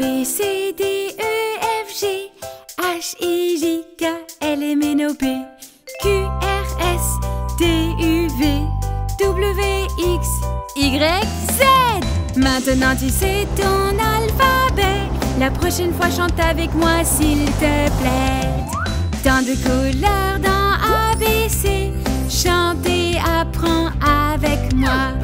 B, C, D, E, F, G, H, I, J, K, L, M, N, O, P, Q, R, S, T, U, V, W, X, Y, Z. Maintenant tu sais ton alphabet. La prochaine fois chante avec moi s'il te plaît. Tant de couleurs dans ABC. Chante et apprends avec moi.